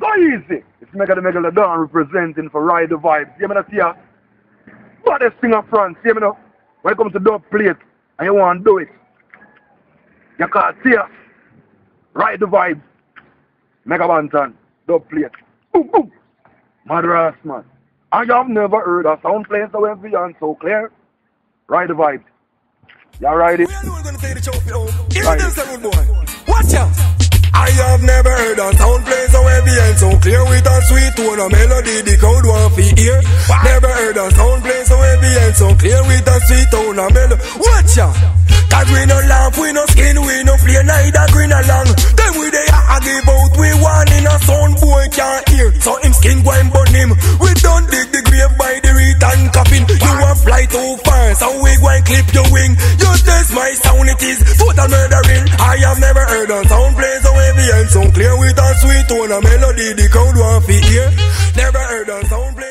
So easy. It's Mega the Mega the Dawn representing for Ride Di Vibes. You know, see ya? Baddest thing of France. You know, when it comes to dub plate and you want to do it, you can't see ya. Ride Di Vibes. Mega Banton. Dub plate. Boom, boom. Madras, man. I you have never heard a sound playing so heavy and so clear. Ride Di Vibes. You ride it. We are gonna take the trophy home. Hear Right. this, good boy. Watch out. I have never heard a sound so and clear with a sweet tone of melody the crowd want to hear. Never heard a sound play so heavy and so clear with a sweet tone of melody. Watch out. Cause we no laugh, we no skin, we no play neither green along. Then we they a give out, we one in a sound boy can't hear. So him skin go and burn him. We don't dig the grave by the return coffin. You want fly too far, so we go and clip your wing. You test my sound, it is total murdering. I have never heard a sound play so and sound clear with a sweet tone, a melody the crowd want to hear. Never heard a sound play.